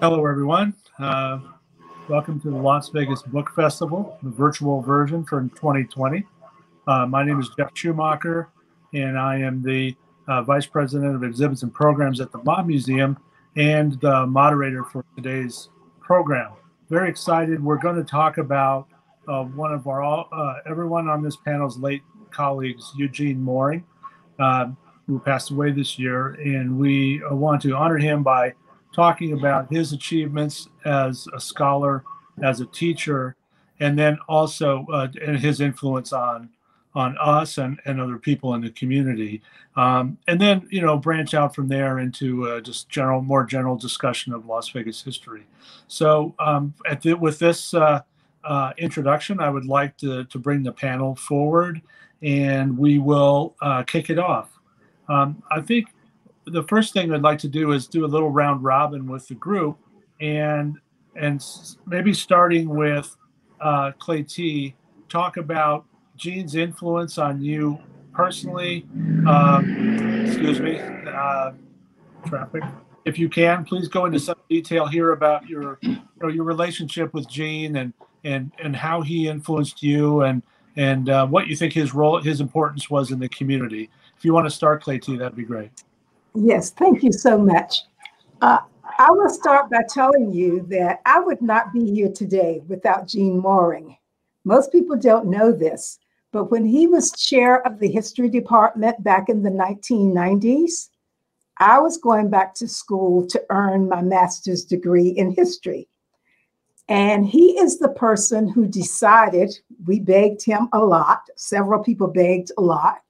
Hello, everyone. Uh, welcome to the Las Vegas Book Festival, the virtual version for 2020. Uh, my name is Jeff Schumacher, and I am the uh, Vice President of Exhibits and Programs at the Mob Museum and the moderator for today's program. Very excited. We're going to talk about uh, one of our all, uh, everyone on this panel's late colleagues, Eugene Moehring, uh, who passed away this year, and we want to honor him by talking about his achievements as a scholar, as a teacher, and then also uh, and his influence on on us and, and other people in the community. Um, and then, you know, branch out from there into uh, just general, more general discussion of Las Vegas history. So um, at the, with this uh, uh, introduction, I would like to, to bring the panel forward and we will uh, kick it off. Um, I think the first thing I'd like to do is do a little round robin with the group and and maybe starting with uh, Claytee, talk about Gene's influence on you personally. Um, excuse me, uh, traffic. If you can, please go into some detail here about your you know, your relationship with Gene and and and how he influenced you and and uh, what you think his role his importance was in the community. If you want to start, Claytee, that'd be great. Yes, thank you so much. Uh, I will start by telling you that I would not be here today without Gene Moehring. Most people don't know this, but when he was chair of the history department back in the 1990s, I was going back to school to earn my master's degree in history. And he is the person who decided, we begged him a lot, several people begged a lot,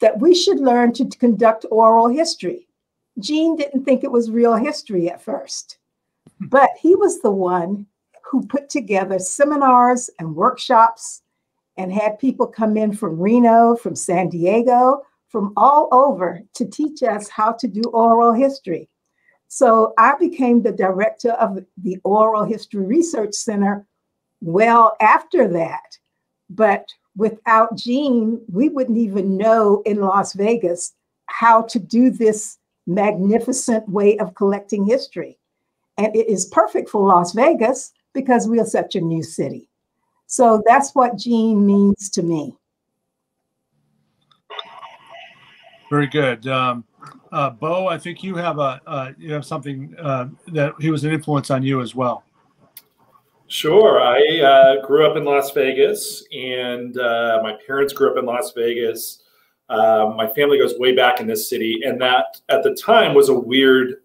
that we should learn to conduct oral history. Gene didn't think it was real history at first, hmm. but he was the one who put together seminars and workshops and had people come in from Reno, from San Diego, from all over to teach us how to do oral history. So I became the director of the Oral History Research Center well after that. But without Gene, we wouldn't even know in Las Vegas how to do this magnificent way of collecting history. And it is perfect for Las Vegas because we are such a new city. So that's what Gene means to me. Very good. Um, uh, Bo, I think you have a uh, you have something uh, that he was an influence on you as well. Sure. I uh, grew up in Las Vegas, and uh, my parents grew up in Las Vegas. Uh, my family goes way back in this city, and that at the time was a weird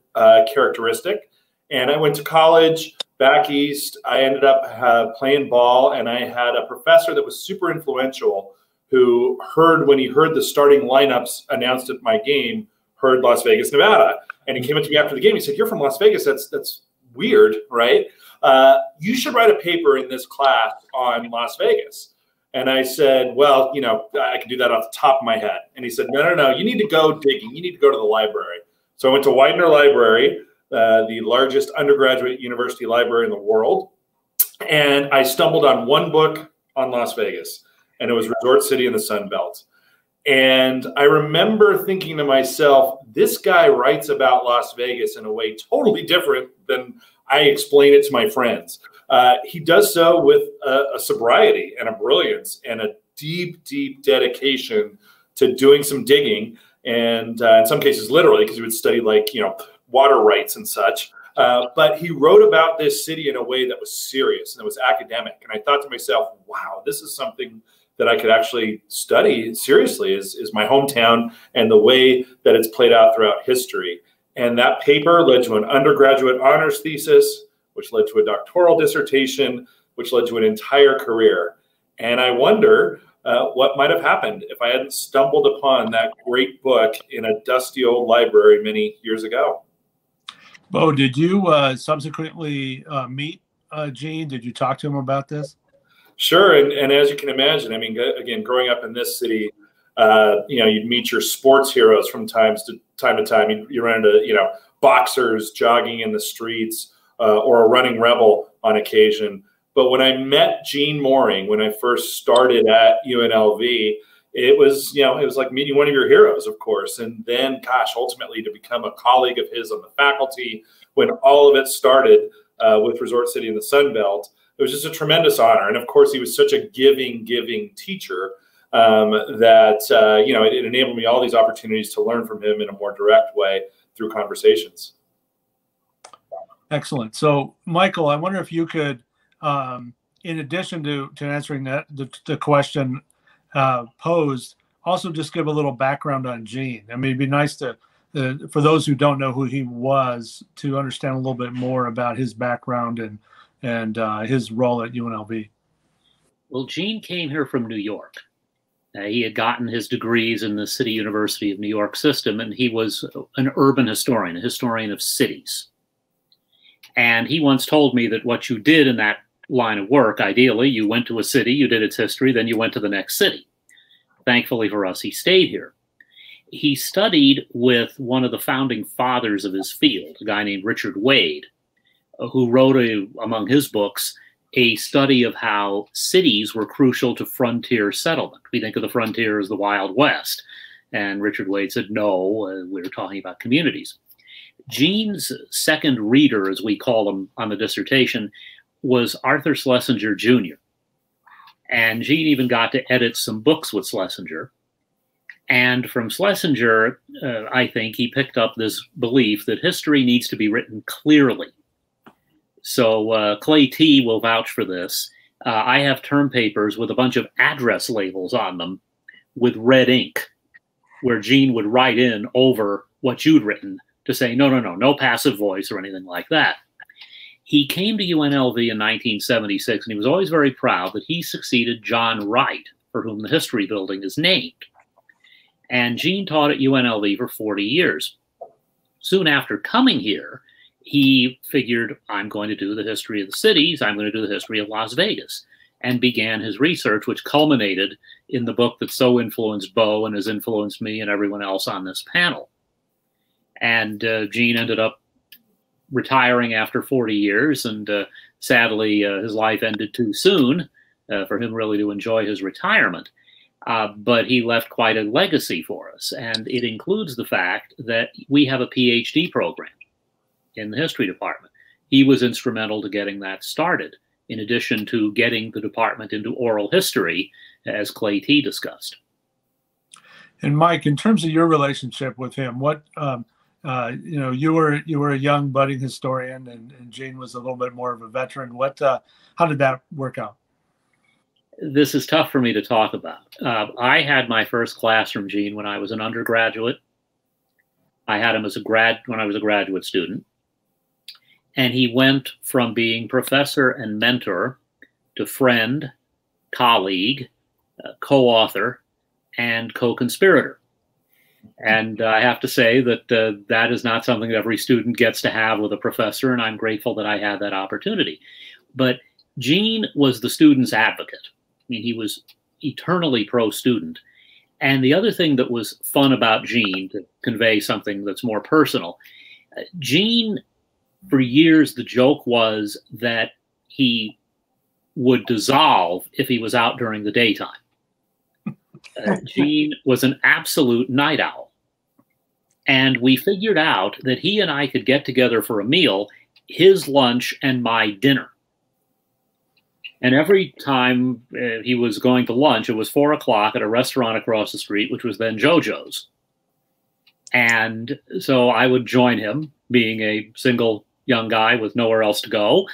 characteristic. And I went to college back east, I ended up uh, playing ball, and I had a professor that was super influential who heard when he heard the starting lineups announced at my game, heard Las Vegas, Nevada, and he came up to me after the game. He said, "You're from Las Vegas. That's that's weird, right? Uh, you should write a paper in this class on Las Vegas." And I said, "Well, you know, I can do that off the top of my head." And he said, "No, no, no. You need to go digging. You need to go to the library." So I went to Widener Library uh, the largest undergraduate university library in the world. And I stumbled on one book on Las Vegas, and it was Resort City in the Sun Belt. And I remember thinking to myself, this guy writes about Las Vegas in a way totally different than I explain it to my friends. Uh, he does so with a, a, sobriety and a brilliance and a deep, deep dedication to doing some digging. And uh, in some cases, literally, because he would study like, you know, water rights and such. Uh, but he wrote about this city in a way that was serious and it was academic. And I thought to myself, wow, this is something that I could actually study seriously is, is my hometown and the way that it's played out throughout history. And that paper led to an undergraduate honors thesis, which led to a doctoral dissertation, which led to an entire career. And I wonder uh, what might have happened if I hadn't stumbled upon that great book in a dusty old library many years ago. Bo, did you uh, subsequently uh, meet uh, Gene? Did you talk to him about this? Sure, and, and as you can imagine, I mean, again, growing up in this city, uh, you know, you'd meet your sports heroes from times to time to time. You, you run into, you know, boxers jogging in the streets uh, or a running rebel on occasion. But when I met Gene Moehring when I first started at UNLV, it was you know it was like meeting one of your heroes of course and then gosh ultimately to become a colleague of his on the faculty when all of it started uh, with Resort City and the Sun Belt. It was just a tremendous honor. And of course, he was such a giving, giving teacher um, that, uh, you know, it, it enabled me all these opportunities to learn from him in a more direct way through conversations. Excellent. So, Michael, I wonder if you could, um, in addition to, to answering that the, the question uh, posed, also just give a little background on Gene. I mean, it'd be nice to, uh, for those who don't know who he was, to understand a little bit more about his background and and uh, his role at UNLV. Well, Gene came here from New York. Uh, he had gotten his degrees in the City University of New York system, and he was an urban historian, a historian of cities. And he once told me that what you did in that line of work, ideally, you went to a city, you did its history, then you went to the next city. Thankfully for us, he stayed here. He studied with one of the founding fathers of his field, a guy named Richard Wade, who wrote a, among his books a study of how cities were crucial to frontier settlement. We think of the frontier as the Wild West. And Richard Wade said, no, uh, we are talking about communities. Gene's second reader, as we call him on the dissertation, was Arthur Schlesinger Jr. And Gene even got to edit some books with Schlesinger. And from Schlesinger, uh, I think he picked up this belief that history needs to be written clearly. So uh, Claytee will vouch for this. Uh, I have term papers with a bunch of address labels on them with red ink, where Gene would write in over what you'd written to say, no, no, no, no passive voice or anything like that. He came to UNLV in 1976, and he was always very proud that he succeeded John Wright, for whom the history building is named. And Gene taught at UNLV for 40 years. Soon after coming here, he figured, I'm going to do the history of the cities, I'm going to do the history of Las Vegas, and began his research, which culminated in the book that so influenced Bo and has influenced me and everyone else on this panel. And uh, Gene ended up retiring after 40 years, and uh, sadly, uh, his life ended too soon uh, for him really to enjoy his retirement. Uh, but he left quite a legacy for us, and it includes the fact that we have a PhD program in the history department. He was instrumental to getting that started, in addition to getting the department into oral history, as Claytee discussed. And Mike, in terms of your relationship with him, what um, uh, you know, you were you were a young budding historian, and, and Gene was a little bit more of a veteran. What, uh, how did that work out? This is tough for me to talk about. Uh, I had my first class from Gene when I was an undergraduate. I had him as a grad when I was a graduate student, and he went from being professor and mentor to friend, colleague, uh, co-author, and co-conspirator. And uh, I have to say that uh, that is not something that every student gets to have with a professor, and I'm grateful that I had that opportunity. But Gene was the student's advocate. I mean, he was eternally pro student. And the other thing that was fun about Gene, to convey something that's more personal, uh, Gene, for years, the joke was that he would dissolve if he was out during the daytime. Uh, Gene was an absolute night owl. And we figured out that he and I could get together for a meal, his lunch and my dinner. And every time uh, he was going to lunch, it was four o'clock at a restaurant across the street, which was then JoJo's. And so I would join him, being a single young guy with nowhere else to go.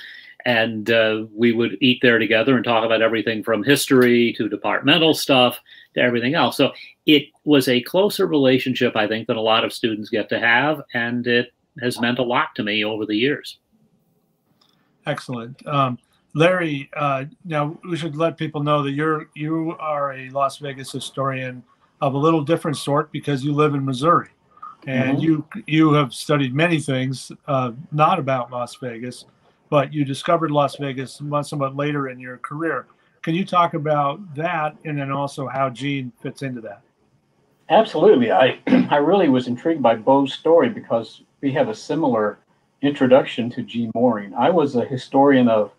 And uh, we would eat there together and talk about everything from history to departmental stuff to everything else. So it was a closer relationship, I think, than a lot of students get to have, and it has meant a lot to me over the years. Excellent. Um, Larry, uh, now we should let people know that you're you are a Las Vegas historian of a little different sort because you live in Missouri, and mm-hmm. you you have studied many things uh, not about Las Vegas, but you discovered Las Vegas somewhat later in your career. Can you talk about that and then also how Gene fits into that? Absolutely. I, I really was intrigued by Bo's story because we have a similar introduction to Gene Moehring. I was a historian of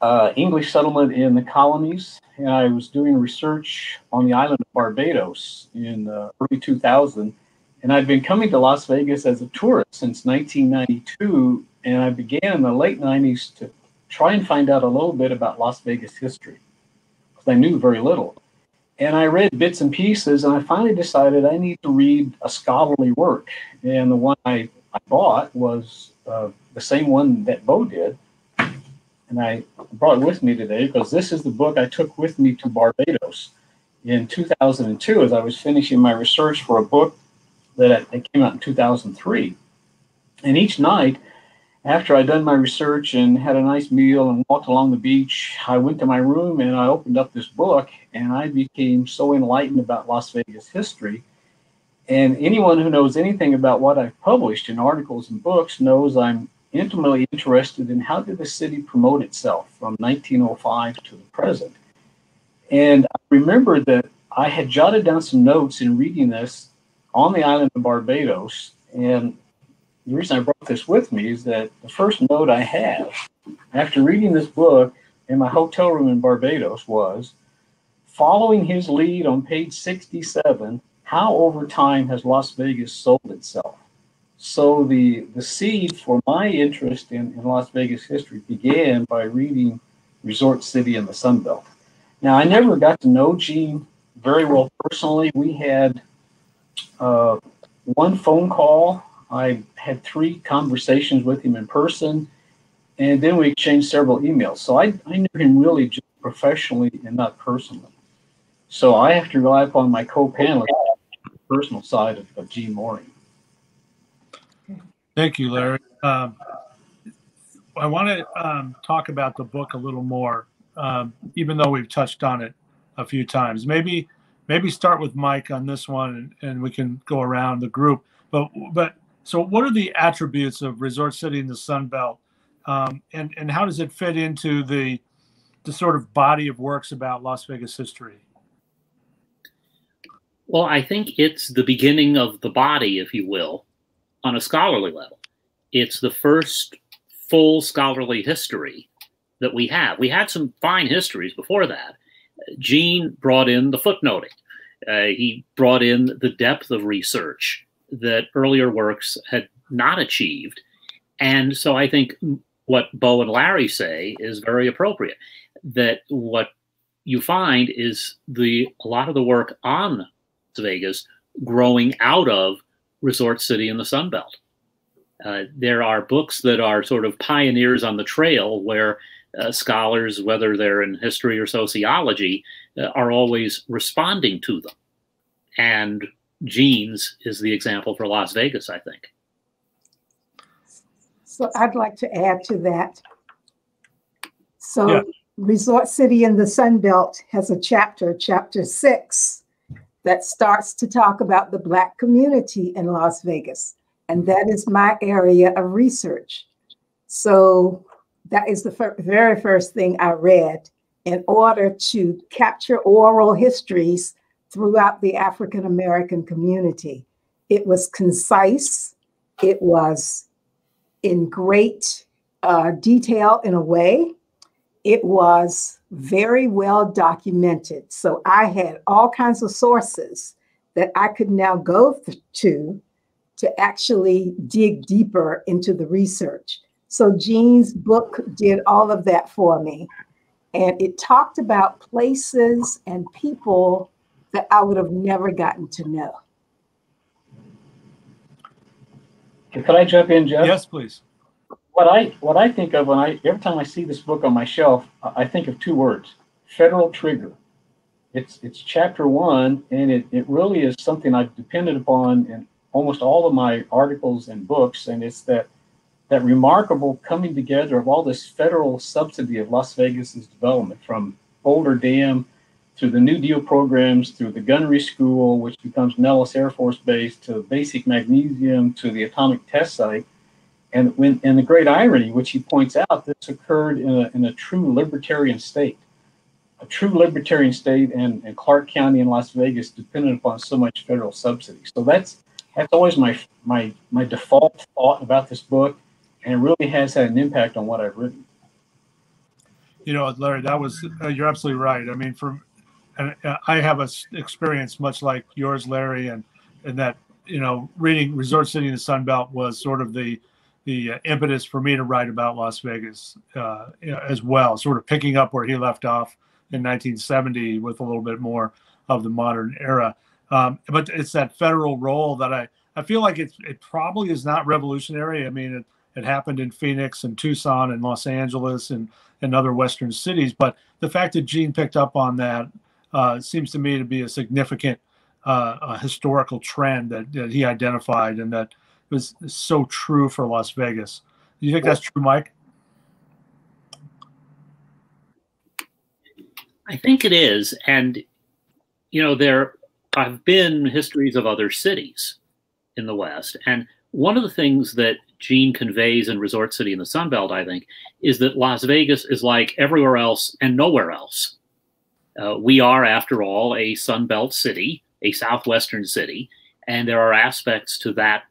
uh, English settlement in the colonies, and I was doing research on the island of Barbados in uh, early 2000. And I'd been coming to Las Vegas as a tourist since 1992, and I began in the late 90s to try and find out a little bit about Las Vegas history because I knew very little. And I read bits and pieces, and I finally decided I need to read a scholarly work. And the one I, I bought was uh, the same one that Bo did. And I brought it with me today because this is the book I took with me to Barbados in 2002 as I was finishing my research for a book that, that came out in 2003. And each night, after I'd done my research and had a nice meal and walked along the beach, I went to my room and I opened up this book and I became so enlightened about Las Vegas history. And anyone who knows anything about what I've published in articles and books knows I'm intimately interested in how did the city promote itself from 1905 to the present. And I remember that I had jotted down some notes in reading this on the island of Barbados. And the reason I brought this with me is that the first note I have after reading this book in my hotel room in Barbados was following his lead on page 67 how over time has Las Vegas sold itself? So the, the seed for my interest in, in Las Vegas history began by reading Resort City in the Sun Belt. Now, I never got to know Gene very well personally. We had uh, one phone call. I had three conversations with him in person, and then we exchanged several emails. So I, I knew him really just professionally and not personally. So I have to rely upon my co-panelist, the personal side of, of Gene Moehring. Thank you, Larry. Um, I want to um, talk about the book a little more, um, even though we've touched on it a few times. Maybe maybe start with Mike on this one, and, and we can go around the group. But but so, what are the attributes of Resort City in the Sun Belt, um, and and how does it fit into the the sort of body of works about Las Vegas history? Well, I think it's the beginning of the body, if you will, on a scholarly level. It's the first full scholarly history that we have. We had some fine histories before that. Gene brought in the footnoting. Uh, he brought in the depth of research that earlier works had not achieved. And so I think what Bo and Larry say is very appropriate. That what you find is the a lot of the work on Las Vegas growing out of Resort City in the Sun Belt. Uh, there are books that are sort of pioneers on the trail where uh, scholars, whether they're in history or sociology, Uh, are always responding to them. And Gene's is the example for Las Vegas, I think. So I'd like to add to that. So yeah. Resort City in the Sun Belt has a chapter, chapter six, that starts to talk about the Black community in Las Vegas. And that is my area of research. So that is the fir- very first thing I read in order to capture oral histories throughout the African American community. It was concise, it was in great uh, detail in a way, it was very well documented. So I had all kinds of sources that I could now go to to actually dig deeper into the research. So Gene's book did all of that for me. And it talked about places and people that I would have never gotten to know. Could I jump in, Jeff? Yes, please. What I what I think of when I every time I see this book on my shelf, I think of two words: federal trigger. It's it's chapter one, and it, it really is something I've depended upon in almost all of my articles and books, and it's that that remarkable coming together of all this federal subsidy of Las Vegas's development from Boulder Dam through the New Deal programs, through the gunnery school, which becomes Nellis Air Force Base, to basic magnesium, to the atomic test site. And when and the great irony, which he points out, this occurred in a, in a true libertarian state. A true libertarian state and, and Clark County and Las Vegas dependent upon so much federal subsidy. So that's that's always my my my default thought about this book and it really has had an impact on what I've written. You know, Larry, that was uh, you're absolutely right. I mean, from and uh, I have a experience much like yours, Larry, and and that you know, reading Resort City in the Sun Belt was sort of the the uh, impetus for me to write about Las Vegas uh, as well, sort of picking up where he left off in 1970 with a little bit more of the modern era. Um, but it's that federal role that I, I feel like it's, it probably is not revolutionary. I mean, it, it happened in Phoenix and Tucson and Los Angeles and, and other Western cities. But the fact that Gene picked up on that uh, seems to me to be a significant uh, a historical trend that, that he identified and that was so true for Las Vegas. Do you think that's true, Mike? I think it is. And, you know, there have been histories of other cities in the West. And one of the things that Gene conveys in Resort City in the Sun Belt, I think, is that Las Vegas is like everywhere else and nowhere else. Uh, we are, after all, a Sun Belt city, a southwestern city, and there are aspects to that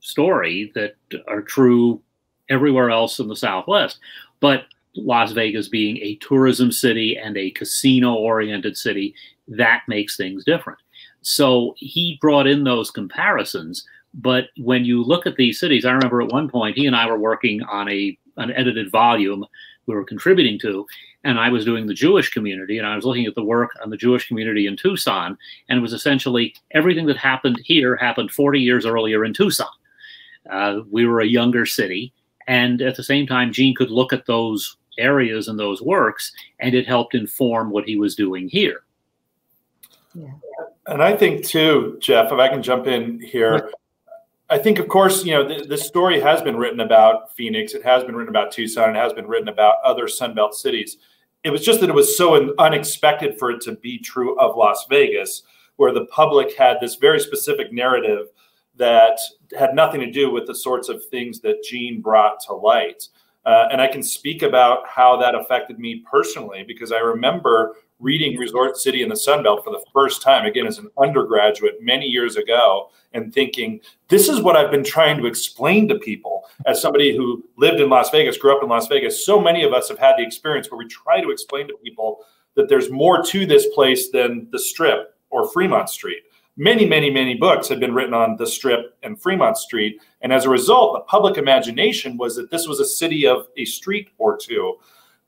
story that are true everywhere else in the Southwest. But Las Vegas being a tourism city and a casino oriented city, that makes things different. So he brought in those comparisons. But when you look at these cities, I remember at one point he and I were working on a an edited volume we were contributing to, and I was doing the Jewish community, and I was looking at the work on the Jewish community in Tucson, and it was essentially everything that happened here happened 40 years earlier in Tucson. Uh, we were a younger city, and at the same time, Gene could look at those areas and those works, and it helped inform what he was doing here. Yeah. And I think too, Jeff, if I can jump in here, I think, of course, you know, the, the story has been written about Phoenix. It has been written about Tucson. It has been written about other Sunbelt cities. It was just that it was so unexpected for it to be true of Las Vegas, where the public had this very specific narrative that had nothing to do with the sorts of things that Gene brought to light. Uh, and I can speak about how that affected me personally because I remember reading Resort City in the Sun Belt for the first time, again, as an undergraduate many years ago, and thinking, this is what I've been trying to explain to people as somebody who lived in Las Vegas, grew up in Las Vegas. So many of us have had the experience where we try to explain to people that there's more to this place than the Strip or Fremont Street many, many, many books had been written on the Strip and Fremont Street. And as a result, the public imagination was that this was a city of a street or two.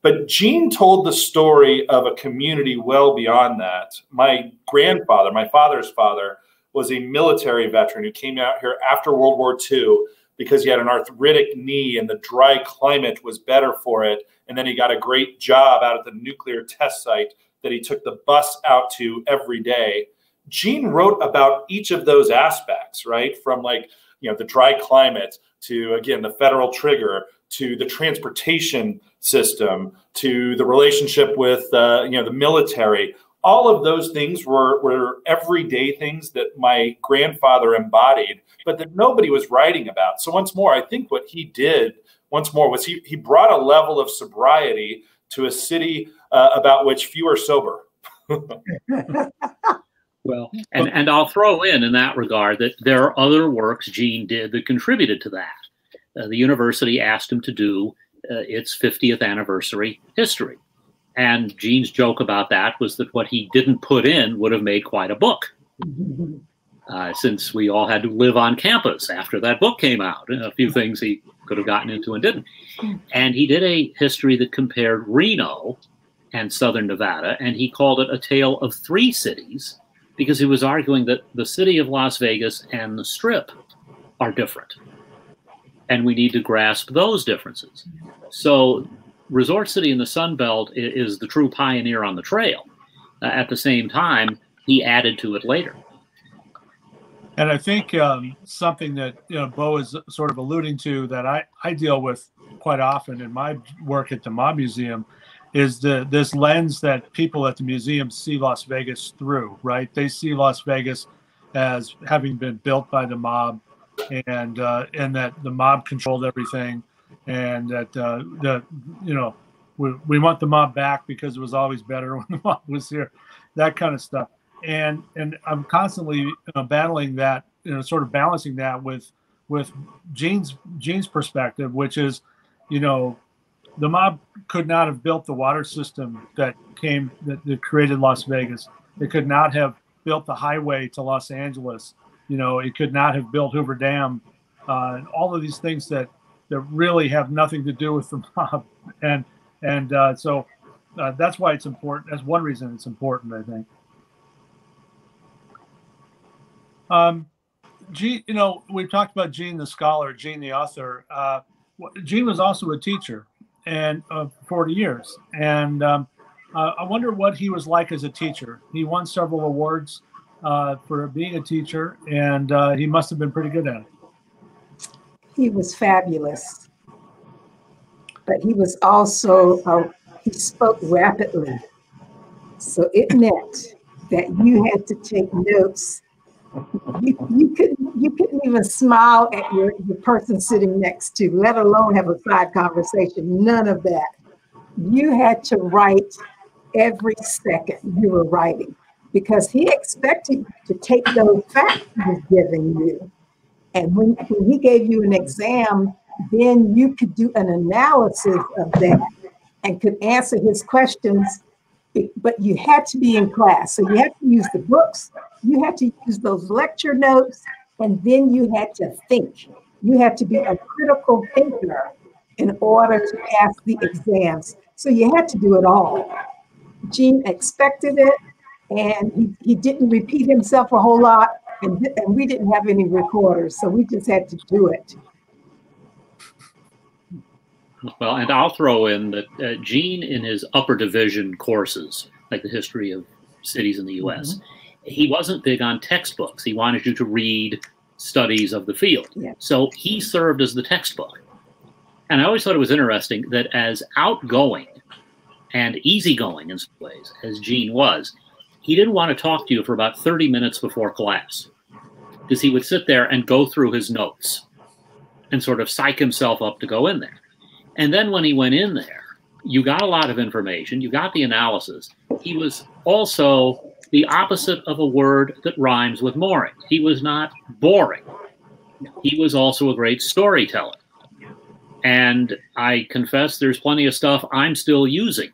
But Gene told the story of a community well beyond that. My grandfather, my father's father, was a military veteran who came out here after World War II because he had an arthritic knee and the dry climate was better for it. And then he got a great job out at the nuclear test site that he took the bus out to every day. Gene wrote about each of those aspects, right? From like, you know, the dry climate to, again, the federal trigger to the transportation system to the relationship with, uh, you know, the military. All of those things were, were everyday things that my grandfather embodied, but that nobody was writing about. So once more, I think what he did once more was he, he brought a level of sobriety to a city uh, about which few are sober. Well, and, and I'll throw in in that regard that there are other works Gene did that contributed to that. Uh, the university asked him to do uh, its 50th anniversary history. And Gene's joke about that was that what he didn't put in would have made quite a book. Uh, since we all had to live on campus after that book came out, a few things he could have gotten into and didn't. And he did a history that compared Reno and Southern Nevada, and he called it a tale of three cities because he was arguing that the city of Las Vegas and the Strip are different. And we need to grasp those differences. So, Resort City in the Sun Belt is the true pioneer on the trail. Uh, at the same time, he added to it later. And I think um, something that you know Bo is sort of alluding to that I, I deal with quite often in my work at the Mob Museum is the this lens that people at the museum see Las Vegas through, right? They see Las Vegas as having been built by the mob, and uh, and that the mob controlled everything, and that uh, the you know we, we want the mob back because it was always better when the mob was here, that kind of stuff. And and I'm constantly you know, battling that, you know, sort of balancing that with with Gene's Gene's perspective, which is, you know, the mob could not have built the water system that came that, that created Las Vegas. They could not have built the highway to Los Angeles You know, it could not have built Hoover Dam. Uh, all of these things that that really have nothing to do with the mob, and and uh, so uh, that's why it's important. That's one reason it's important, I think. Um, Gene, you know, we've talked about Gene the scholar, Gene the author. Uh, Gene was also a teacher, and uh, 40 years, and um, uh, I wonder what he was like as a teacher. He won several awards uh, for being a teacher, and uh, he must have been pretty good at it. He was fabulous, but he was also uh, he spoke rapidly, so it meant that you had to take notes. You, you couldn't you couldn't even smile at your, person sitting next to, let alone have a side conversation. None of that. You had to write every second you were writing because he expected you to take those facts he was giving you. And when, when he gave you an exam, then you could do an analysis of that and could answer his questions. But you had to be in class. So you had to use the books, you had to use those lecture notes, and then you had to think. You had to be a critical thinker in order to pass the exams. So you had to do it all. Gene expected it, and he, he didn't repeat himself a whole lot, and, and we didn't have any recorders, so we just had to do it. Well, and I'll throw in that uh, Gene, in his upper division courses, like the history of cities in the U.S., mm-hmm. he wasn't big on textbooks. He wanted you to read studies of the field. Yeah. So he served as the textbook. And I always thought it was interesting that as outgoing and easygoing in some ways as Gene was, he didn't want to talk to you for about 30 minutes before class because he would sit there and go through his notes and sort of psych himself up to go in there. And then when he went in there, you got a lot of information, you got the analysis. He was also the opposite of a word that rhymes with boring. He was not boring. He was also a great storyteller. And I confess there's plenty of stuff I'm still using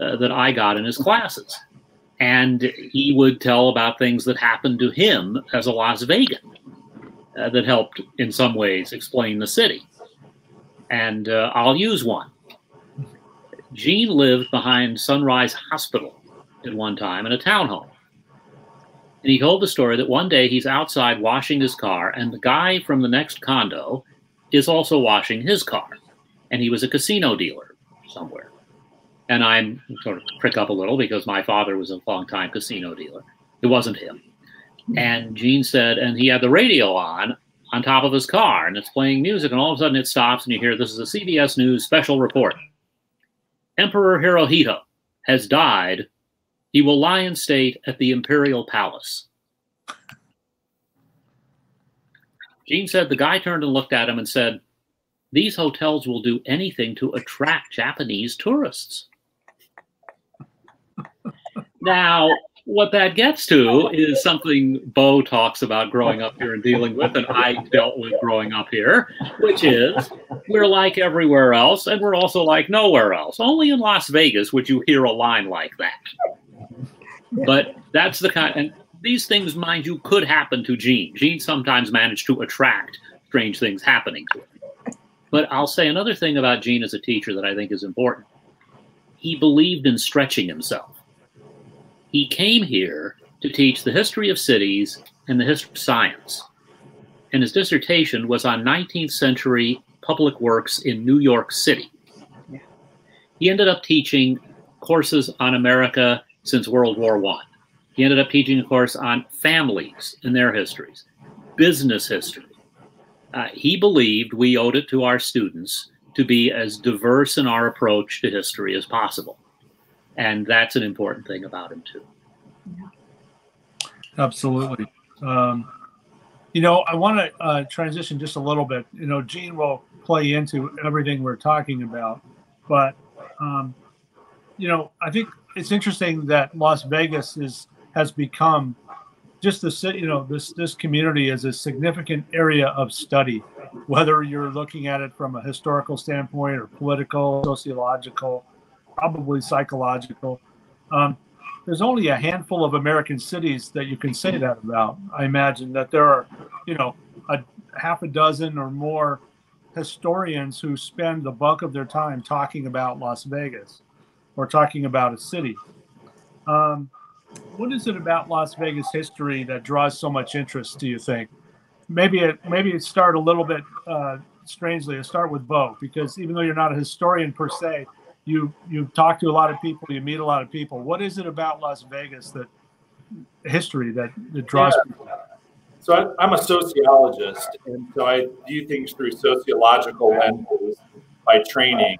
uh, that I got in his classes. And he would tell about things that happened to him as a Las Vegan uh, that helped in some ways explain the city. And uh, I'll use one. Gene lived behind Sunrise Hospital at one time in a townhome. And he told the story that one day he's outside washing his car, and the guy from the next condo is also washing his car. And he was a casino dealer somewhere. And I'm sort of prick up a little because my father was a long-time casino dealer. It wasn't him. And Gene said, and he had the radio on on top of his car, and it's playing music, and all of a sudden it stops, and you hear this is a CBS News special report. Emperor Hirohito has died. He will lie in state at the Imperial Palace. Gene said the guy turned and looked at him and said, These hotels will do anything to attract Japanese tourists. Now, what that gets to is something Bo talks about growing up here and dealing with, and I dealt with growing up here, which is we're like everywhere else, and we're also like nowhere else. Only in Las Vegas would you hear a line like that. But that's the kind, and these things, mind you, could happen to Gene. Gene sometimes managed to attract strange things happening to him. But I'll say another thing about Gene as a teacher that I think is important. He believed in stretching himself. He came here to teach the history of cities and the history of science. And his dissertation was on 19th century public works in New York City. He ended up teaching courses on America since World War One. He ended up teaching a course on families and their histories, business history. Uh, he believed we owed it to our students to be as diverse in our approach to history as possible. And that's an important thing about him, too. Absolutely. Um, you know, I want to uh, transition just a little bit. You know, Gene will play into everything we're talking about, but um, you know, I think it's interesting that Las Vegas is has become just the city, you know, this this community is a significant area of study, whether you're looking at it from a historical standpoint or political, sociological, probably psychological. Um, there's only a handful of American cities that you can say that about. I imagine that there are, you know, a half a dozen or more historians who spend the bulk of their time talking about Las Vegas or talking about a city. Um, what is it about Las Vegas history that draws so much interest? Do you think? Maybe it maybe it start a little bit uh, strangely. I start with Bo because even though you're not a historian per se, you you talk to a lot of people, you meet a lot of people. What is it about Las Vegas that history that, that draws yeah. people? So I, am a sociologist, and so I view things through sociological lenses by training.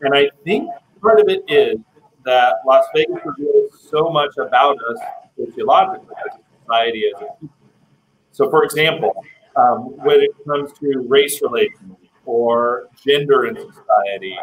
And I think part of it is that Las Vegas reveals so much about us sociologically as a society. As a so, for example, um, when it comes to race relations or gender in society,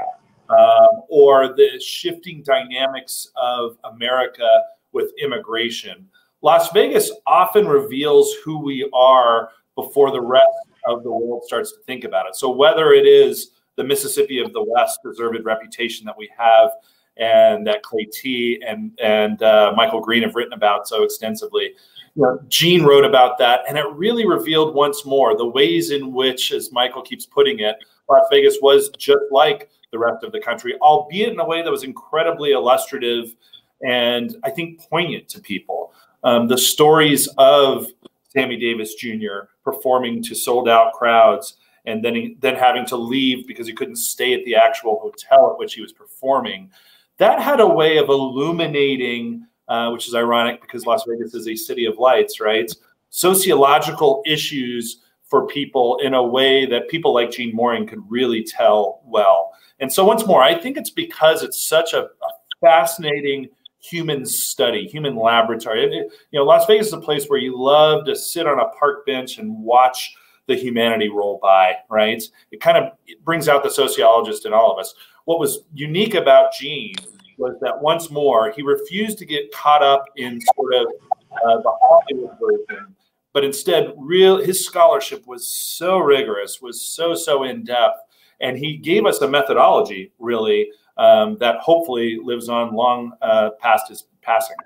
um, or the shifting dynamics of America with immigration. Las Vegas often reveals who we are before the rest of the world starts to think about it. So whether it is the Mississippi of the West deserved reputation that we have, and that Claytee and and uh, Michael Green have written about so extensively. Know, Gene wrote about that, and it really revealed once more the ways in which, as Michael keeps putting it, Las Vegas was just like the rest of the country, albeit in a way that was incredibly illustrative and I think poignant to people. Um, the stories of Sammy Davis Jr. performing to sold out crowds and then he, then having to leave because he couldn't stay at the actual hotel at which he was performing. That had a way of illuminating, uh, which is ironic because Las Vegas is a city of lights, right? Sociological issues for people in a way that people like Gene Moehring could really tell well. And so, once more, I think it's because it's such a, a fascinating human study, human laboratory. It, you know, Las Vegas is a place where you love to sit on a park bench and watch the humanity roll by, right? It kind of it brings out the sociologist in all of us. What was unique about Gene was that once more, he refused to get caught up in sort of uh, the Hollywood version, but instead, real his scholarship was so rigorous, was so so in depth, and he gave us a methodology really um, that hopefully lives on long uh, past his passing.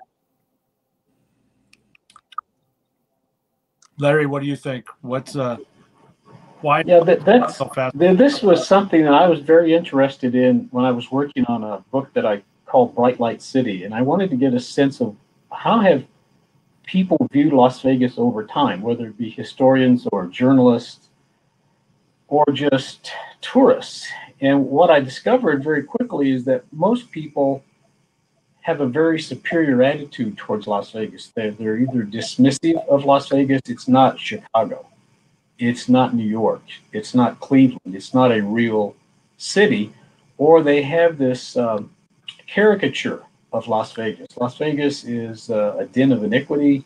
Larry, what do you think? What's uh, why? Yeah, that, that's so this was something that I was very interested in when I was working on a book that I called Bright Light City, and I wanted to get a sense of how have people viewed Las Vegas over time, whether it be historians or journalists or just tourists. And what I discovered very quickly is that most people have a very superior attitude towards Las Vegas. They're, they're either dismissive of Las Vegas, it's not Chicago, it's not New York, it's not Cleveland, it's not a real city, or they have this um, caricature of Las Vegas. Las Vegas is uh, a den of iniquity.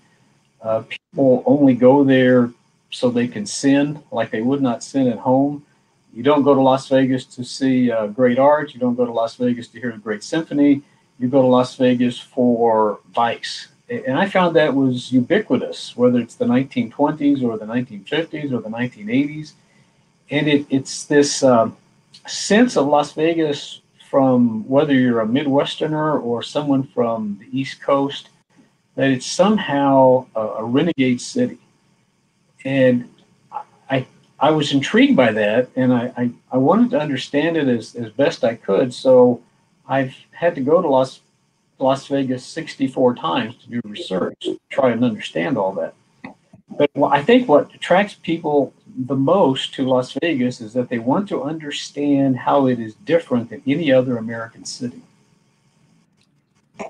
Uh, people only go there so they can sin, like they would not sin at home. You don't go to Las Vegas to see uh, great art. You don't go to Las Vegas to hear a great symphony you go to Las Vegas for vice. And I found that was ubiquitous, whether it's the 1920s or the 1950s or the 1980s. And it, it's this um, sense of Las Vegas from whether you're a Midwesterner or someone from the East Coast, that it's somehow a, a renegade city. And I, I was intrigued by that, and I, I, I wanted to understand it as, as best I could. So I've had to go to Las Las Vegas 64 times to do research, try and understand all that. But I think what attracts people the most to Las Vegas is that they want to understand how it is different than any other American city.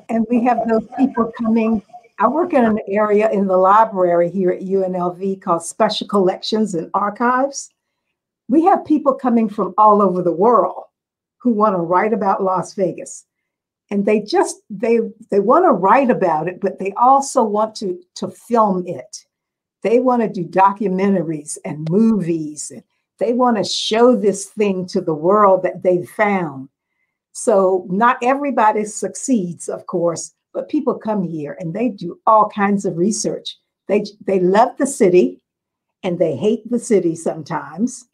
And we have those people coming. I work in an area in the library here at UNLV called Special Collections and Archives. We have people coming from all over the world who want to write about Las Vegas. And they just they they want to write about it, but they also want to to film it. They want to do documentaries and movies and they want to show this thing to the world that they found. So not everybody succeeds, of course, but people come here and they do all kinds of research. They they love the city and they hate the city sometimes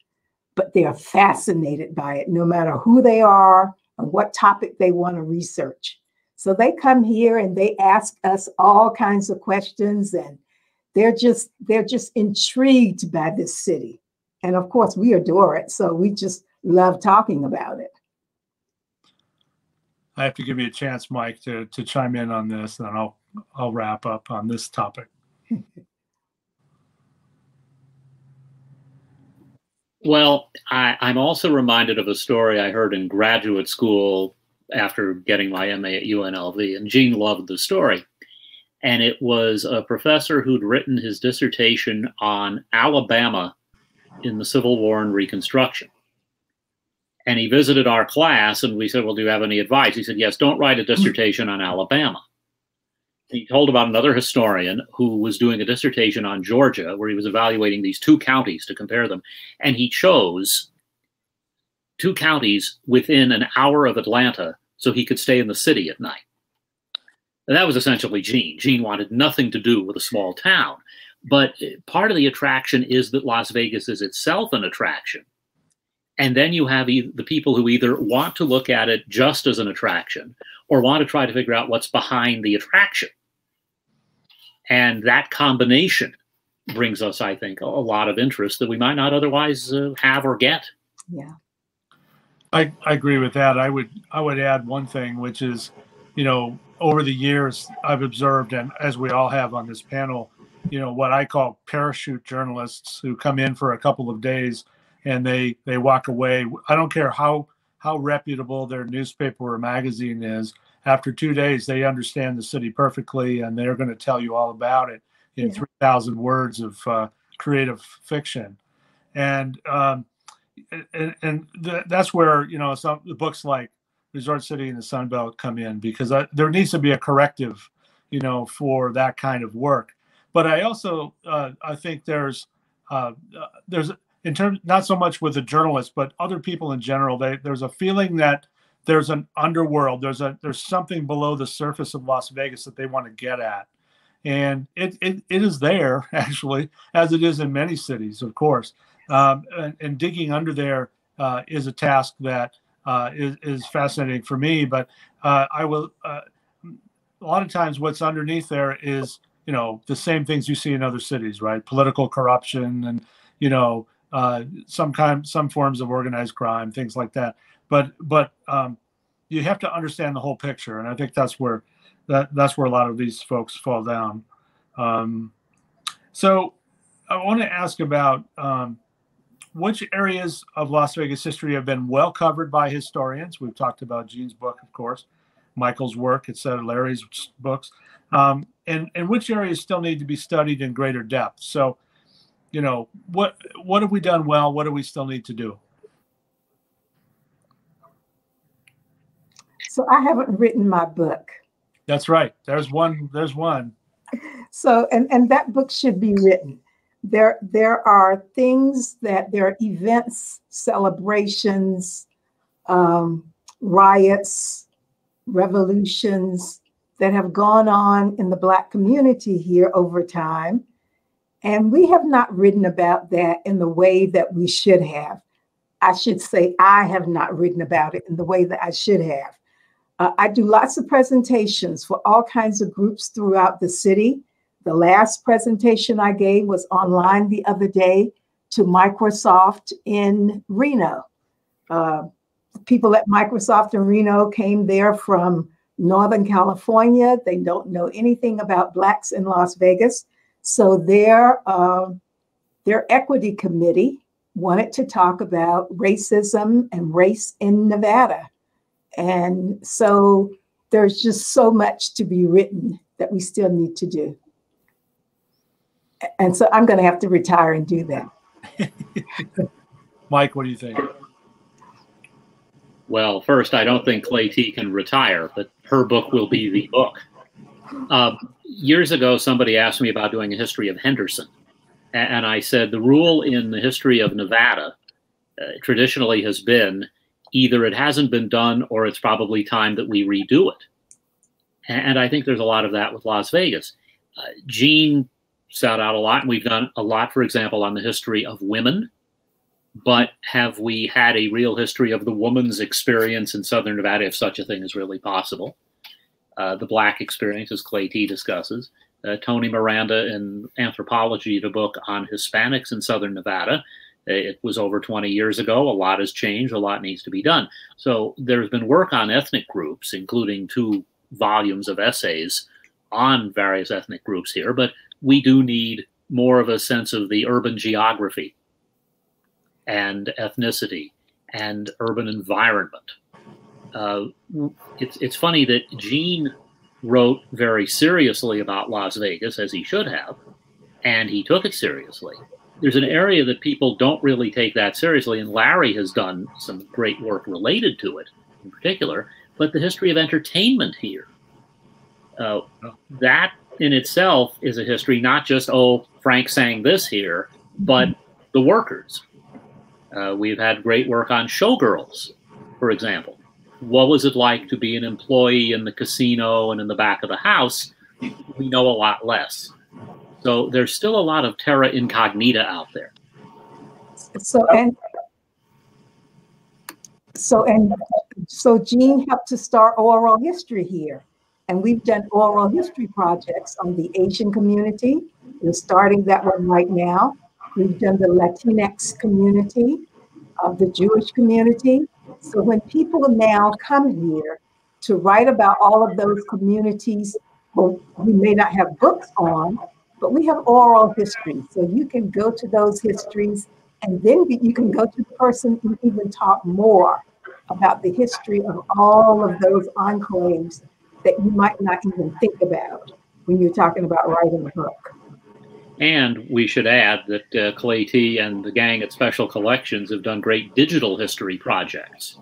but they are fascinated by it no matter who they are and what topic they want to research. So they come here and they ask us all kinds of questions and they're just they're just intrigued by this city. And of course we adore it. So we just love talking about it. I have to give you a chance, Mike, to, to chime in on this, and I'll I'll wrap up on this topic. Well, I, I'm also reminded of a story I heard in graduate school after getting my MA at UNLV, and Gene loved the story. And it was a professor who'd written his dissertation on Alabama in the Civil War and Reconstruction. And he visited our class, and we said, Well, do you have any advice? He said, Yes, don't write a dissertation on Alabama he told about another historian who was doing a dissertation on Georgia, where he was evaluating these two counties to compare them. And he chose two counties within an hour of Atlanta so he could stay in the city at night. And that was essentially Gene. Gene wanted nothing to do with a small town. But eh, part of the attraction is that Las Vegas is itself an attraction. And then you have the people who either want to look at it just as an attraction or want to try to figure out what's behind the attraction. And that combination brings us, I think, a lot of interest that we might not otherwise uh, have or get. Yeah. I, I agree with that. I would I would add one thing, which is, you know, over the years I've observed, and as we all have on this panel, you know, what I call parachute journalists who come in for a couple of days and they they walk away. I don't care how how reputable their newspaper or magazine is after two days, they understand the city perfectly, and they're going to tell you all about it in yeah. 3,000 words of uh, creative fiction. And um, and, and th- that's where you know some the books like Resort City in the Sunbelt come in because I, there needs to be a corrective, you know, for that kind of work. But I also uh, I think there's uh, there's in terms not so much with the journalists but other people in general. They, there's a feeling that there's an underworld there's a there's something below the surface of las vegas that they want to get at and it, it, it is there actually as it is in many cities of course um, and, and, digging under there uh, is a task that uh, is, is fascinating for me but uh, i will uh, a lot of times what's underneath there is you know the same things you see in other cities right political corruption and you know uh, some kind some forms of organized crime things like that but but um, you have to understand the whole picture, and I think that's where that that's where a lot of these folks fall down. Um, so I want to ask about um, which areas of Las Vegas history have been well covered by historians. We've talked about Gene's book, of course, Michael's work, etc., Larry's books, um, and and which areas still need to be studied in greater depth. So, you know, what what have we done well? What do we still need to do? So I haven't written my book. That's right. There's one. There's one. So and and that book should be written. There there are things that there are events, celebrations, um, riots, revolutions that have gone on in the Black community here over time. And we have not written about that in the way that we should have. I should say, I have not written about it in the way that I should have. Uh, I do lots of presentations for all kinds of groups throughout the city. The last presentation I gave was online the other day to Microsoft in Reno. Uh, people at Microsoft in Reno came there from Northern California. They don't know anything about Blacks in Las Vegas. So their, uh, their equity committee wanted to talk about racism and race in Nevada. And so there's just so much to be written that we still need to do. And so I'm going to have to retire and do that. Mike, what do you think? Well, first, I don't think Claytee can retire, but her book will be the book. Uh, years ago, somebody asked me about doing a history of Henderson. And I said the rule in the history of Nevada uh, traditionally has been either it hasn't been done or it's probably time that we redo it. And I think there's a lot of that with Las Vegas. Uh, Gene set out a lot, and we've done a lot, for example, on the history of women. But have we had a real history of the woman's experience in Southern Nevada, if such a thing is really possible? Uh, the Black experience, as Claytee discusses. Uh, Tony Miranda in Anthropology, the book on Hispanics in Southern Nevada. It was over 20 years ago. A lot has changed. A lot needs to be done. So there's been work on ethnic groups, including two volumes of essays on various ethnic groups here. But we do need more of a sense of the urban geography and ethnicity and urban environment. Uh, it's, it's funny that Gene wrote very seriously about Las Vegas, as he should have, and he took it seriously. There's an area that people don't really take that seriously, and Larry has done some great work related to it in particular, but the history of entertainment here. Uh, that in itself is a history, not just, oh, Frank sang this here, but the workers. Uh, we've had great work on showgirls, for example. What was it like to be an employee in the casino and in the back of the house? We know a lot less. So there's still a lot of terra incognita out there. So and so and so Gene helped to start oral history here. And we've done oral history projects on the Asian community. We're starting that one right now. We've done the Latinx community, of the Jewish community. So when people now come here to write about all of those communities, well, we may not have books on, but we have oral history. So you can go to those histories and then you can go to the person and even talk more about the history of all of those enclaves that you might not even think about when you're talking about writing a book. And we should add that uh, Claytee and the gang at Special Collections have done great digital history projects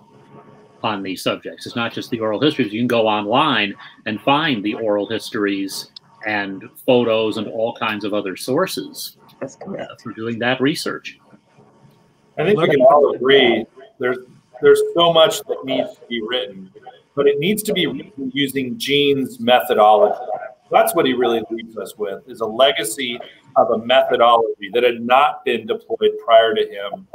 on these subjects. It's not just the oral histories. You can go online and find the oral histories and photos and all kinds of other sources That's correct. uh, for doing that research. I think we can all agree there's there's so much that needs to be written, but it needs to be written using Gene's methodology. That's what he really leaves us with is a legacy of a methodology that had not been deployed prior to him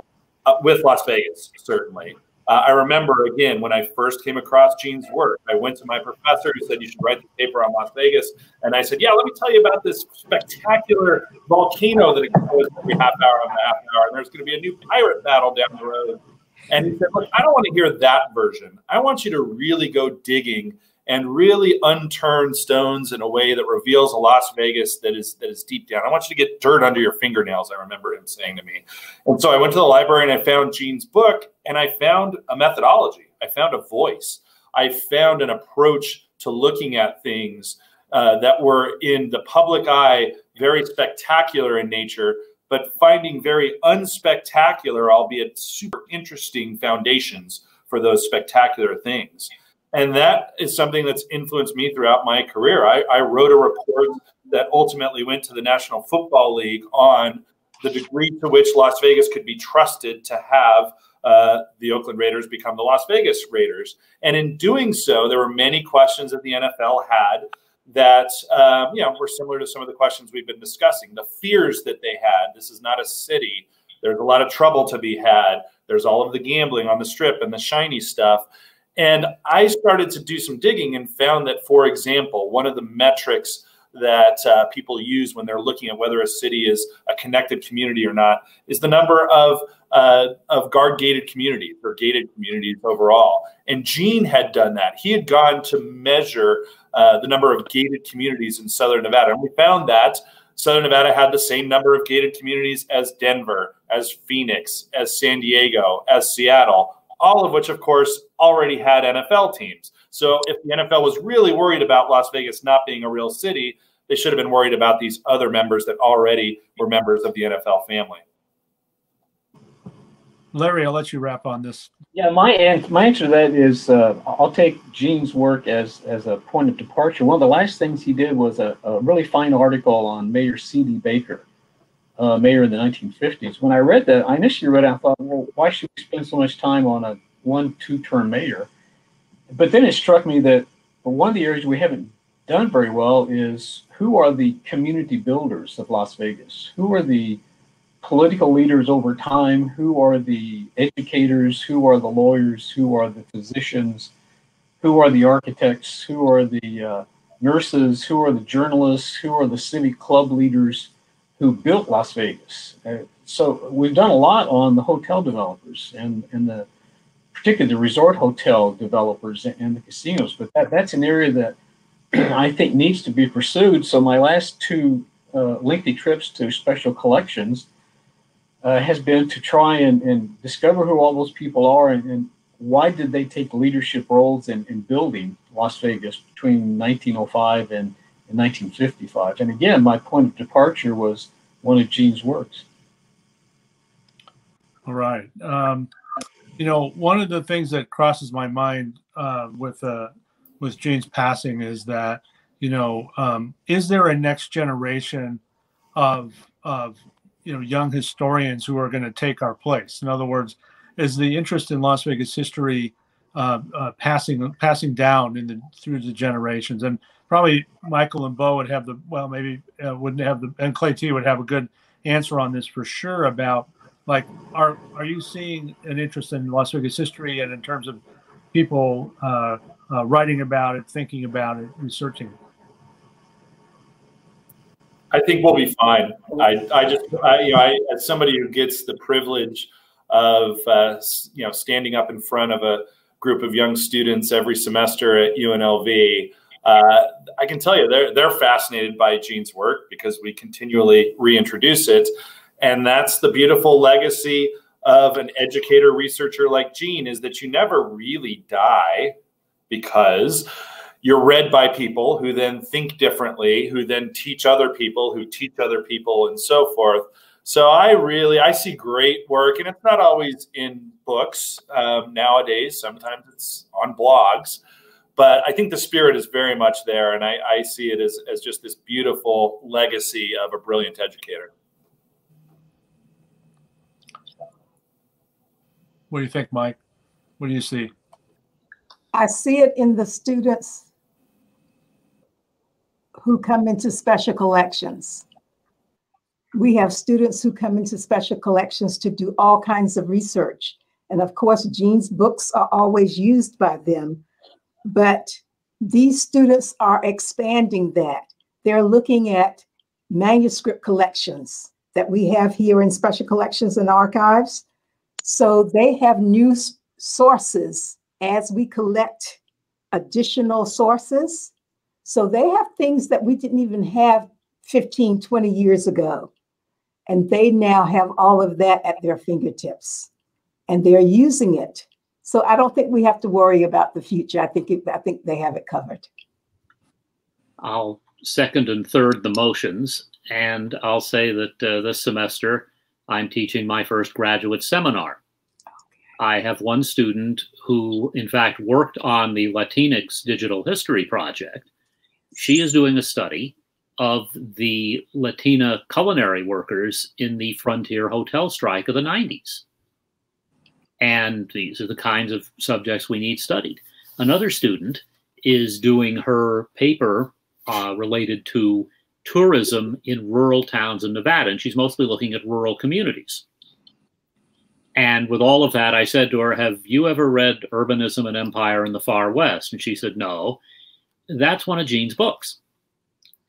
uh, with Las Vegas, certainly. Uh, I remember again when I first came across Gene's work, I went to my professor who said you should write the paper on Las Vegas, and I said, "Yeah, let me tell you about this spectacular volcano that explodes every half hour on the half hour, and there's going to be a new pirate battle down the road." And he said, "Look, I don't want to hear that version. I want you to really go digging and really unturn stones in a way that reveals a Las Vegas that is that is deep down. I want you to get dirt under your fingernails. I remember him saying to me. And so I went to the library and I found Gene's book and I found a methodology. I found a voice. I found an approach to looking at things uh, that were in the public eye very spectacular in nature, but finding very unspectacular, albeit super interesting foundations for those spectacular things and that is something that's influenced me throughout my career. I, I, wrote a report that ultimately went to the National Football League on the degree to which Las Vegas could be trusted to have uh, the Oakland Raiders become the Las Vegas Raiders. And in doing so, there were many questions that the NFL had that um, you know were similar to some of the questions we've been discussing. The fears that they had. This is not a city. There's a lot of trouble to be had. There's all of the gambling on the strip and the shiny stuff. And I started to do some digging and found that, for example, one of the metrics that uh, people use when they're looking at whether a city is a connected community or not is the number of uh, of guard gated communities or gated communities overall. And Gene had done that. He had gone to measure uh, the number of gated communities in Southern Nevada, and we found that Southern Nevada had the same number of gated communities as Denver, as Phoenix, as San Diego, as Seattle all of which, of course, already had NFL teams. So if the NFL was really worried about Las Vegas not being a real city, they should have been worried about these other members that already were members of the NFL family. Larry, I'll let you wrap on this. Yeah, my my answer to that is uh, I'll take Gene's work as as a point of departure. One of the last things he did was a, a really fine article on Mayor C.D. Baker, uh, mayor in the 1950s. When I read that, I initially read it, I thought, well, why should we spend so much time on a one, two term mayor? But then it struck me that one of the areas we haven't done very well is who are the community builders of Las Vegas? Who are the political leaders over time? Who are the educators? Who are the lawyers? Who are the physicians? who are the architects, who are the uh, nurses, who are the journalists, who are the city club leaders who built Las Vegas. Uh, so we've done a lot on the hotel developers and, and the particularly the resort hotel developers and the casinos, but that, that's an area that I think needs to be pursued. So my last two uh, lengthy trips to special collections uh, has been to try and, and, discover who all those people are and, and why did they take leadership roles in, in, building Las Vegas between 1905 and, and 1955. And again, my point of departure was one of Gene's works. All right. Um, you know, one of the things that crosses my mind uh, with uh, with Gene's passing is that you know, um, is there a next generation of of you know young historians who are going to take our place? In other words, is the interest in Las Vegas history uh, uh, passing passing down in the through the generations? And probably Michael and Bo would have the well, maybe uh, wouldn't have the and Claytee would have a good answer on this for sure about like are are you seeing an interest in Las Vegas history and in terms of people uh, uh, writing about it, thinking about it, researching? I think we'll be fine. I, I just, I, you know, I, as somebody who gets the privilege of, uh, you know, standing up in front of a group of young students every semester at UNLV, uh, I can tell you they're they're fascinated by Gene's work because we continually reintroduce it, and that's the beautiful legacy of an educator researcher like Gene is that you never really die because you're read by people who then think differently, who then teach other people, who teach other people, and so forth. So I really I see great work, and it's not always in books um, nowadays. Sometimes it's on blogs, but I think the spirit is very much there, and I, I see it as as just this beautiful legacy of a brilliant educator. What do you think, Mike? What do you see? I see it in the students who come into special collections. We have students who come into special collections to do all kinds of research. And of course, Gene's books are always used by them. But these students are expanding that. They're looking at manuscript collections that we have here in special collections and archives. So they have new sources as we collect additional sources so they have things that we didn't even have 15, 20 years ago. And they now have all of that at their fingertips and they're using it. So I don't think we have to worry about the future. I think it, I think they have it covered. I'll second and third the motions, and I'll say that uh, this semester I'm teaching my first graduate seminar. I have one student who, in fact, worked on the Latinx Digital History Project she is doing a study of the Latina culinary workers in the frontier hotel strike of the 90s. And these are the kinds of subjects we need studied. Another student is doing her paper uh, related to tourism in rural towns in Nevada, and she's mostly looking at rural communities. And with all of that, I said to her, Have you ever read Urbanism and Empire in the Far West? And she said, No that's one of Gene's books.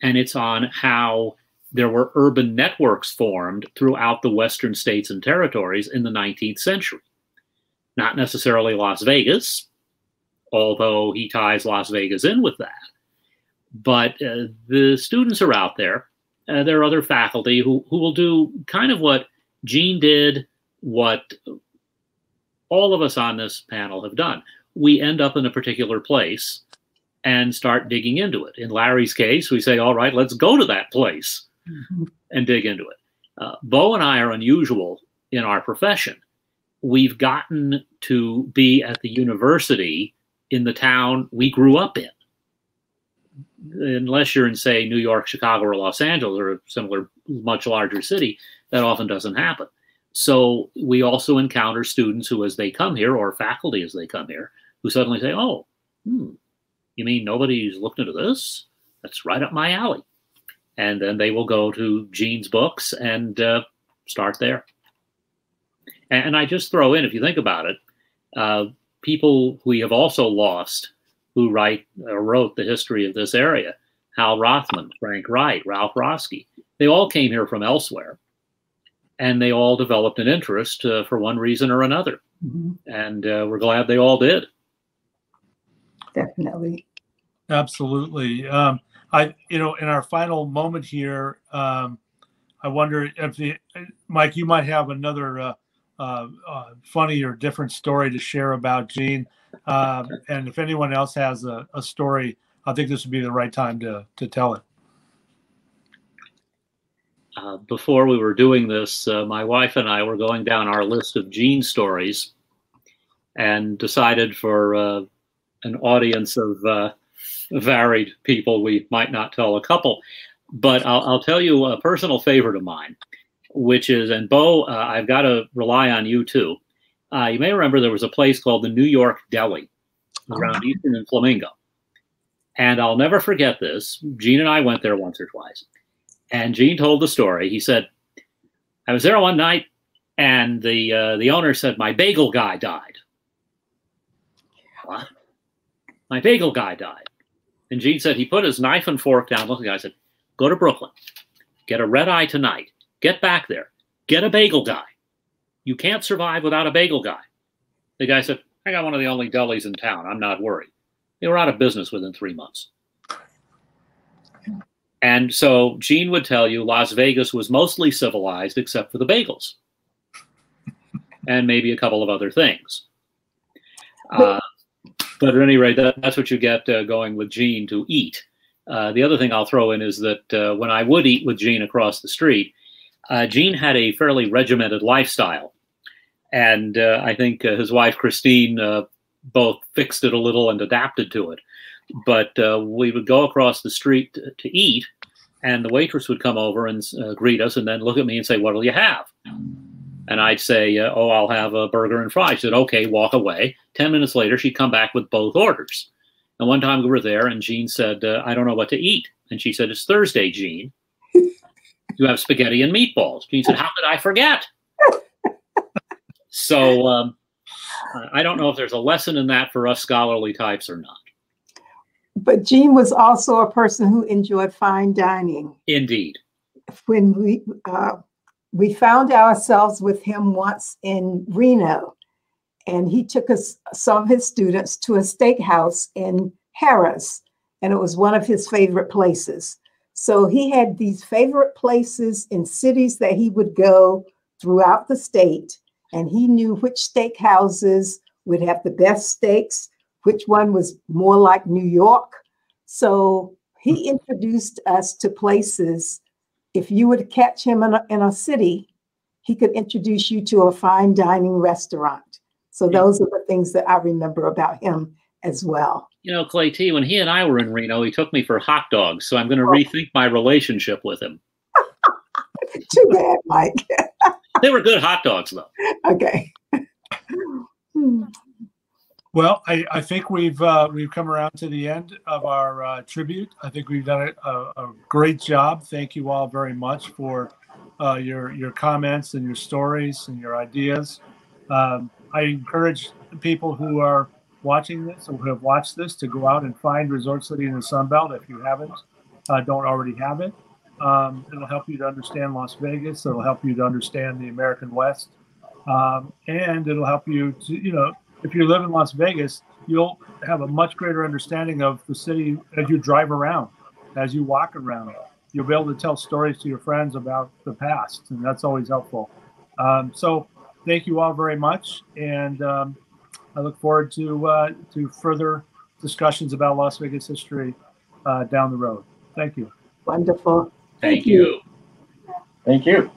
And it's on how there were urban networks formed throughout the Western states and territories in the 19th century. Not necessarily Las Vegas, although he ties Las Vegas in with that. But uh, the students are out there. Uh, there are other faculty who, who will do kind of what Gene did, what all of us on this panel have done. We end up in a particular place and start digging into it. In Larry's case, we say, all right, let's go to that place mm-hmm. and dig into it. Uh, Bo and I are unusual in our profession. We've gotten to be at the university in the town we grew up in. Unless you're in, say, New York, Chicago, or Los Angeles, or a similar, much larger city, that often doesn't happen. So we also encounter students who, as they come here, or faculty as they come here, who suddenly say, oh, hmm, you mean nobody's looked into this? That's right up my alley. And then they will go to Gene's books and uh, start there. And, and, I just throw in, if you think about it, uh, people we have also lost who write or wrote the history of this area. Hal Rothman, Frank Wright, Ralph Roske. They all came here from elsewhere, and they all developed an interest uh, for one reason or another. Mhm. And uh, we're glad they all did. Definitely. Absolutely. Um, I, you know, in our final moment here, um, I wonder if the Mike, you might have another uh, uh, uh, funny or different story to share about Gene, um, and if anyone else has a, a story, I think this would be the right time to to tell it. uh, before we were doing this, uh, my wife and I were going down our list of Gene stories and decided for uh, an audience of uh, varied people, we might not tell a couple. But I'll, I'll tell you a personal favorite of mine, which is, and Bo, uh, I've got to rely on you too. Uh, you may remember there was a place called the New York Deli around Eastern and Flamingo. And I'll never forget this. Gene and I went there once or twice. And Gene told the story. He said, "I was there one night, and the uh, the owner said my bagel guy died. What? My bagel guy died." And Gene said he put his knife and fork down. Look, the guy said, "Go to Brooklyn, get a red eye tonight. Get back there, get a bagel guy. You can't survive without a bagel guy." The guy said, "I got one of the only delis in town. I'm not worried." They were out of business within three months. And so Gene would tell you Las Vegas was mostly civilized except for the bagels and maybe a couple of other things. Uh, but at any rate, that, that's what you get uh, going with Gene to eat. Uh, the other thing I'll throw in is that uh, when I would eat with Gene across the street, uh, Gene had a fairly regimented lifestyle. And uh, I think his wife, Christine, both fixed it a little and adapted to it but uh, we would go across the street to, to, eat, and the waitress would come over and uh, greet us, and then look at me and say, "What'll you have?" And I'd say, uh, "Oh, I'll have a burger and fries." She said, "Okay, walk away." Ten minutes later, she'd come back with both orders. And one time we were there, and Gene said, uh, "I don't know what to eat," and she said, "It's Thursday, Gene. You have spaghetti and meatballs." Gene said, "How could I forget?" so. Um, I don't know if there's a lesson in that for us scholarly types or not. But Gene was also a person who enjoyed fine dining. Indeed. When we uh, we found ourselves with him once in Reno, and he took us some of his students to a steakhouse in Harrah's, and it was one of his favorite places. So he had these favorite places in cities that he would go throughout the state, and he knew which steakhouses would have the best steaks which one was more like New York. So he hmm. introduced us to places. If you would catch him in a, in a city, he could introduce you to a fine dining restaurant. So hmm. those are the things that I remember about him as well. You know, Claytee, when he and I were in Reno, he took me for hot dogs. So I'm going to rethink my relationship with him. Too bad, Mike. they were good hot dogs, though. Okay. Hmm. Well, I, I think we've uh, we've come around to the end of our uh, tribute. I think we've done a, a, great job. Thank you all very much for uh, your your comments and your stories and your ideas. Um, I encourage people who are watching this or have watched this to go out and find Resort City in the Sunbelt if you haven't, uh, don't already have it. Um, it'll help you to understand Las Vegas. It'll help you to understand the American West, um, and it'll help you to you know if you live in Las Vegas, you'll have a much greater understanding of the city as you drive around, as you walk around. You'll be able to tell stories to your friends about the past, and that's always helpful. Um, so, thank you all very much, and um, I look forward to uh, to further discussions about Las Vegas history uh, down the road. Thank you. Wonderful. Thank, Thank you. you. Thank you.